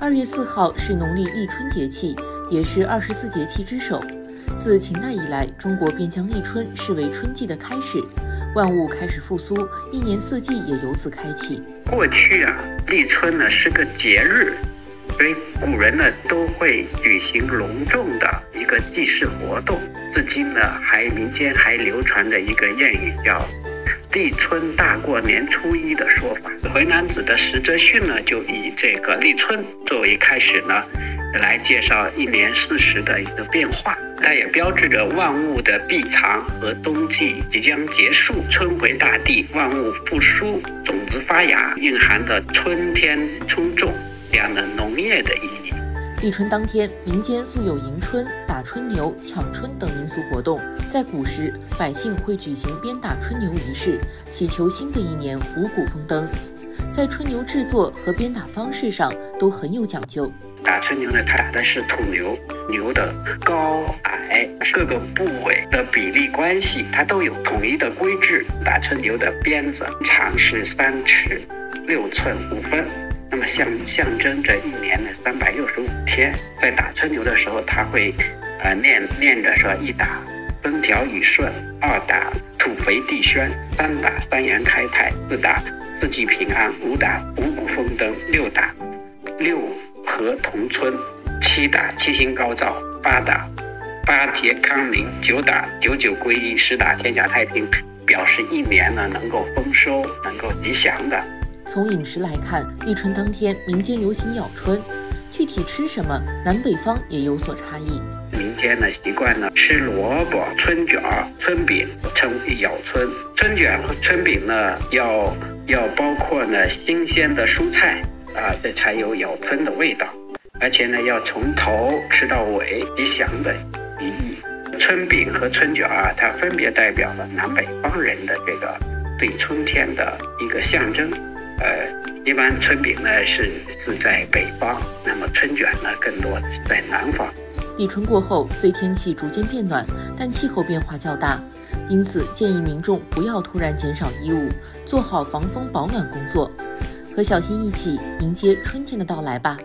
二月四号是农历立春节气，也是二十四节气之首。自秦代以来，中国便将立春视为春季的开始，万物开始复苏，一年四季也由此开启。过去啊，立春呢是个节日，所以古人呢都会举行隆重的一个祭祀活动。至今呢，还民间还流传着一个谚语，叫。立春大过年初一的说法，《淮南子》的石则训呢，就以这个立春作为开始呢，来介绍一年四时的一个变化。它也标志着万物的闭藏和冬季即将结束，春回大地，万物复苏，种子发芽，蕴含着春天春种这样的农业的意义。立春当天，民间素有迎春、春牛、抢春等民俗活动。在古时，百姓会举行鞭打春牛仪式，祈求新的一年五谷丰登。在春牛制作和鞭打方式上都很有讲究。打春牛呢，它打的是土牛，牛的高矮各个部位的比例关系，它都有统一的规制。打春牛的鞭子长是三尺六寸五分。那么象象征着一年的三百六十五天，在打春牛的时候，它会，呃念念着说：一打风调雨顺，二打土肥地宣，三打三阳开泰，四打四季平安，五打五谷丰登，六打六合同春，七打七星高照，八打八节康宁，九打九九归一，十打天下太平，表示一年呢能够丰收，能够吉祥的。从饮食来看，立春当天民间流行咬春，具体吃什么，南北方也有所差异。民间呢习惯呢吃萝卜、春卷、春饼，称咬春。春卷和春饼呢要要包括呢新鲜的蔬菜啊，这才有咬春的味道。而且呢要从头吃到尾，吉祥的寓意。春饼和春卷啊，它分别代表了南北方人的这个对春天的一个象征。呃，一般春饼呢是是在北方，那么春卷呢更多在南方。立春过后，虽天气逐渐变暖，但气候变化较大，因此建议民众不要突然减少衣物，做好防风保暖工作，和小新一起迎接春天的到来吧。